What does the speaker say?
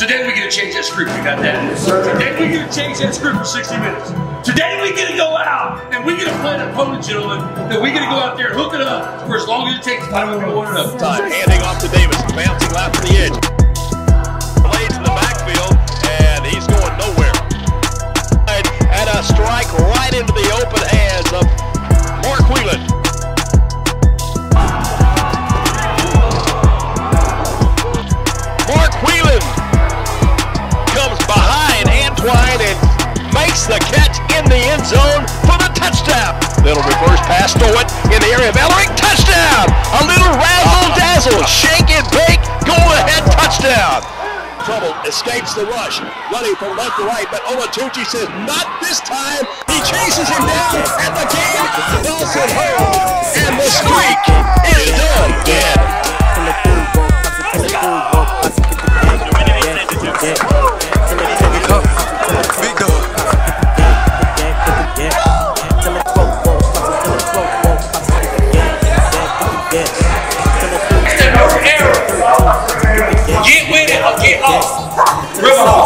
Today we get to change that script. We got that. Today we get to change that script for 60 minutes. Today we get to go out and we get to play an opponent, gentlemen, that we get to go out there and hook it up for as long as it takes. Don't know what enough time. Handing off to Davis, bouncing left to the edge. Blades in the backfield, and he's going nowhere. And a strike right into the open the end zone for the touchdown. Little reverse pass, throw it in the area of Ellering, touchdown! A little razzle dazzle, shake and bake, go ahead touchdown. Trouble escapes the rush, running from left to right, but Olatucci says, not this time. He chases him down, and the River